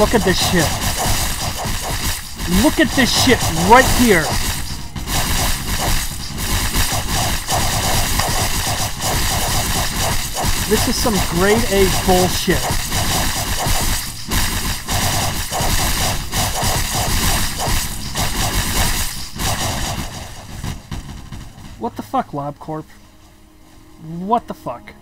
Look at this shit. Look at this shit right here. This is some grade A bullshit. What the fuck, LobCorp? What the fuck?